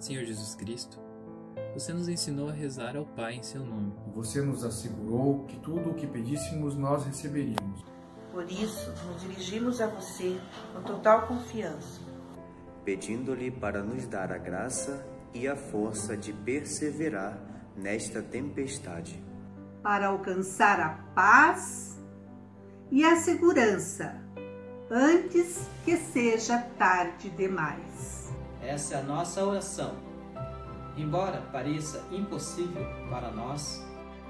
Senhor Jesus Cristo, você nos ensinou a rezar ao Pai em seu nome. Você nos assegurou que tudo o que pedíssemos nós receberíamos. Por isso, nos dirigimos a você com total confiança, pedindo-lhe para nos dar a graça e a força de perseverar nesta tempestade. Para alcançar a paz e a segurança antes que seja tarde demais. Essa é a nossa oração. Embora pareça impossível para nós,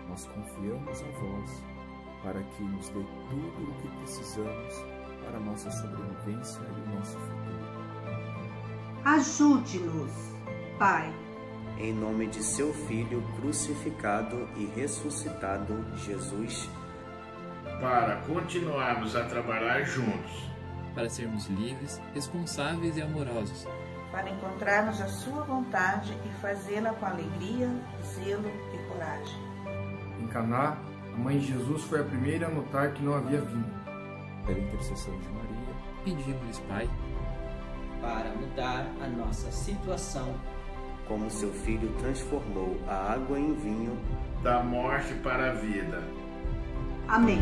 nós confiamos a vós para que nos dê tudo o que precisamos para a nossa sobrevivência e o nosso futuro. Ajude-nos, Pai. Em nome de seu Filho crucificado e ressuscitado, Jesus. Para continuarmos a trabalhar juntos. Para sermos livres, responsáveis e amorosos. Para encontrarmos a Sua vontade e fazê-la com alegria, zelo e coragem. Em Caná, a mãe de Jesus foi a primeira a notar que não havia vinho. Pela intercessão de Maria, pedimos, Pai, para mudar a nossa situação. Como seu filho transformou a água em vinho, da morte para a vida. Amém.